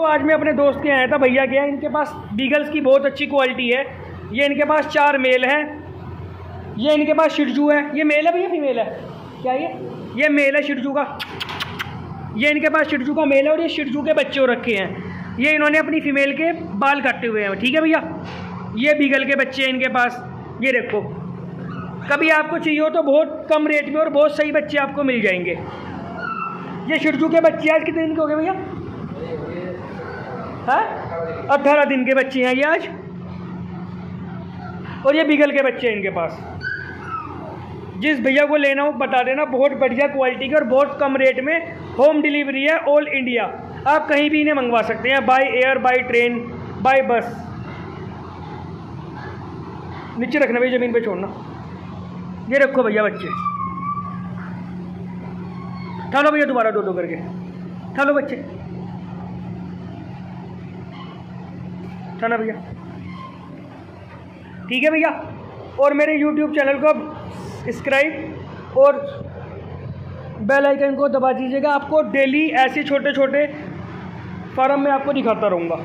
तो आज मैं अपने दोस्त के आया था, भैया के इनके पास बीगल्स की बहुत अच्छी क्वालिटी है। ये इनके पास चार मेल हैं। ये इनके पास शिरजू है। ये मेल है भैया फीमेल है? क्या ये? ये मेल है शिरजू का। ये इनके पास शिरजू का मेल है और ये शिरजू के बच्चे रखे हैं। ये इन्होंने अपनी फीमेल के बाल काटे हुए हैं। ठीक है भैया? ये बीगल के बच्चे हैं इनके पास। ये देखो। कभी आपको चाहिए हो तो बहुत कम रेट में और बहुत सही बच्चे आपको मिल जाएँगे। ये शिरजू के बच्चे आज कितने दिन के हो गए भैया? अट्ठारह दिन के बच्चे हैं ये आज। और ये बिगल के बच्चे हैं इनके पास। जिस भैया को लेना हो बता देना, बहुत बढ़िया क्वालिटी के और बहुत कम रेट में होम डिलीवरी है ऑल इंडिया आप कहीं भी इन्हें मंगवा सकते हैं by air by train by bus नीचे रखना भैया, ज़मीन पे छोड़ना। ये रखो भैया बच्चे। ठालो भैया दोबारा दो दो करके। ठालो बच्चे। ठाना भैया। ठीक है भैया? और मेरे यूट्यूब चैनल को सब्सक्राइब और बेल आइकन को दबा दीजिएगा। आपको डेली ऐसे छोटे छोटे फार्म में आपको दिखाता रहूँगा।